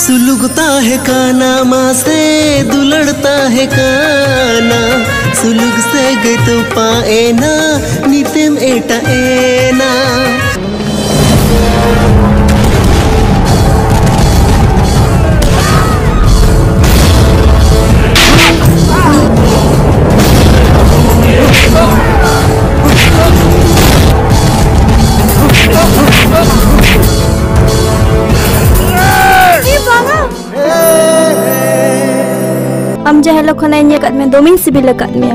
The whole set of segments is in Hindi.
सुलगता है काना, माँ से दुलड़ता है काना। सुलग से गए तो पाए ना नितेम एटा एना। जहलो खनाई नेक में दोमिन से भी लगत में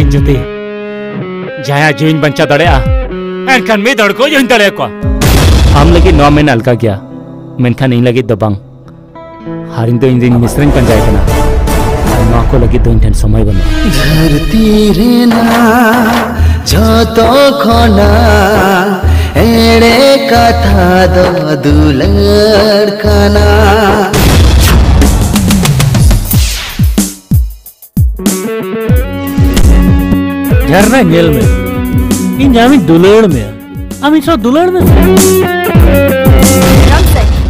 इन जति जाया जीन बंचा दड़या एन कन में दड़ को जिन तले को हम लगे नौ में नलका गया मैं खा नहीं लगे दबंग हारिन तो इन दिन मिस्रिंग पंजाय करना नौ को लगे तो इन टाइम समय बने था दो दुलर खाना झरना गेल में। इन जामी দুলড় में। हम इस দুলড় में।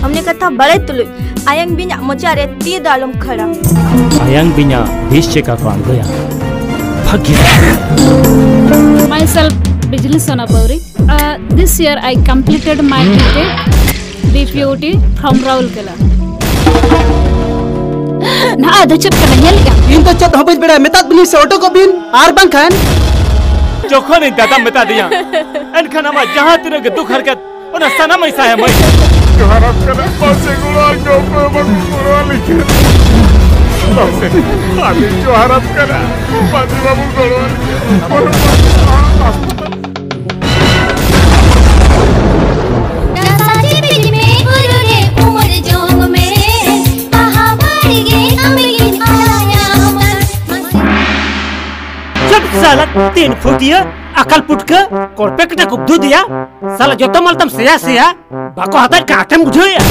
हमने कथा बड़े तुलु। आयंग बिना मचा रे ती दालम खड़ा। आयंग बिना देश से का काम गया। भाग्य। माय सेल्फ बिज़नेस होना Pauri. Kerala. This year I completed my BTEC, BPOT from Raulkela. ನಾ ಅದ ಚಪ್ ಕಣಲ್ ಇಂತ ಚಪ್ ಹೋಬಿದ್ ಬೇಡ ಮೆತಾತ್ ಬನಿ ಸೋಟೋ ಕೋ ಬಿನ್ ಆರ್ ಬಂ ಖಾನ್ जोखो नहीं दादा बता दिया एन खाना मा जहाँ तेरे के दुख हरकत ओना सना मैसा है मैं जोहारा करा पासे गुला जो पर गुला लिखे पासे आमी जोहारा करा पासे बाबू गुला साला तीन फुटिया अकल पुटका कोरपे कटा कुब्दू दिया साला जो तो मालतम सिया सिया बाको हाथ काटे मुझे या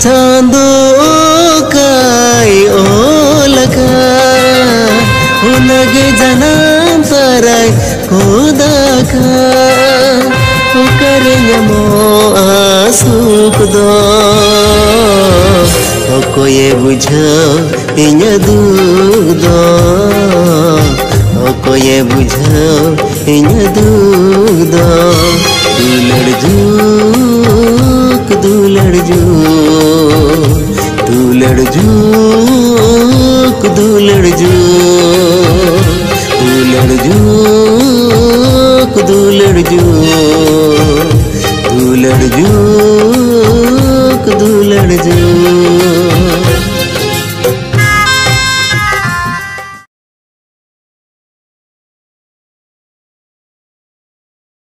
चांदो काय ओ लगा हो लगे जनाम सराय खुदा का। हो करे मो आसुक दो हो कोई बुझो इन दुख दो हो कोई बुझो इन दुख दो दुलड़ दुलड़ जूक दुलड़ जू दुलड़ जूक दुलड़ जू